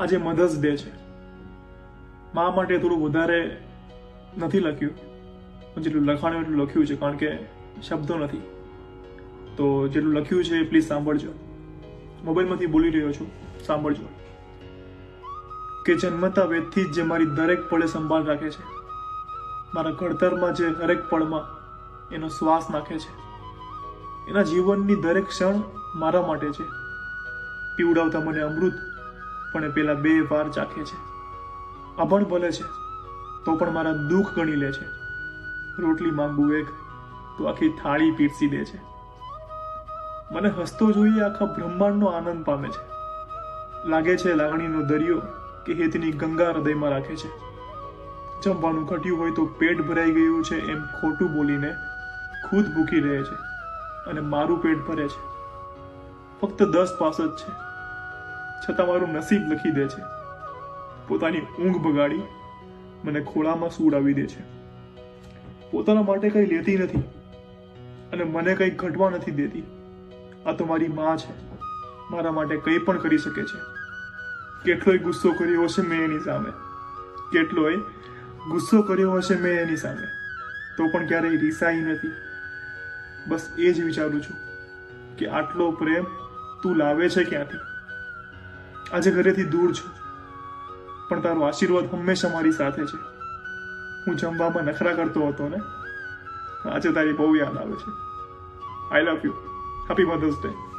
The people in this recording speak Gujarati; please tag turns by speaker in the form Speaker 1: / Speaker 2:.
Speaker 1: આજે મધર્સ ડે છે. મા માટે થોડું વધારે નથી લખ્યું. જેટલું લખાણું એટલું લખ્યું છે, કારણ કે શબ્દો નથી. તો જેટલું લખ્યું છે પ્લીઝ સાંભળજો. મોબાઈલમાંથી બોલી રહ્યો છું. સાંભળજો. કે જન્મતા વેદથી જ મારી દરેક પળે સંભાળ રાખે છે. મારા ઘડતરમાં જે હરેક પળમાં એનો શ્વાસ નાખે છે. એના જીવનની દરેક ક્ષણ મારા માટે છે. પીવડાવતા મને અમૃત પણ એ પેલા બે વાર ચાખે છે. અભણ ભલે છે, તો પણ મારા દુઃખ ગણી લે છે. રોટલી માંગુ એક, તો આખી થાળી પીરસી દે છે. મને હસતો જોઈએ આખા બ્રહ્માંડનો આનંદ પામે છે. લાગે છે લાગણીનો દરિયો કે હેતની ગંગા હૃદયમાં રાખે છે. જમવાનું ઘટ્યું હોય તો પેટ ભરાઈ ગયું છે એમ ખોટું બોલીને ખુદ ભૂખી રહે છે અને મારું પેટ ભરે છે. ફક્ત દસ પાસ જ છે. છતાં મારું નસીબ લખી દે છે. પોતાની ઊંઘ બગાડી મને ખોળામાં સુડાવી દે છે. પોતાના માટે કંઈ લેતી નથી અને મને કંઈ ઘટવા નથી દેતી. આ તો મારી માં છે. મારા માટે કંઈ પણ કરી શકે છે. કેટલોય ગુસ્સો કર્યો હશે મેં એની સામે. કેટલોય ગુસ્સો કર્યો હશે મેં એની સામે. તો પણ ક્યારેય રીસાઈ નથી. બસ એ જ વિચારું છું કે આટલો પ્રેમ તું લાવે છે ક્યાંથી? આજે ઘરેથી દૂર છું. પણ તારો આશીર્વાદ હંમેશા મારી સાથે છે. હું જમવામાં નખરા કરતો હતો ને? આજે તારી બહુ યાદ આવે છે. I love you happy mother's day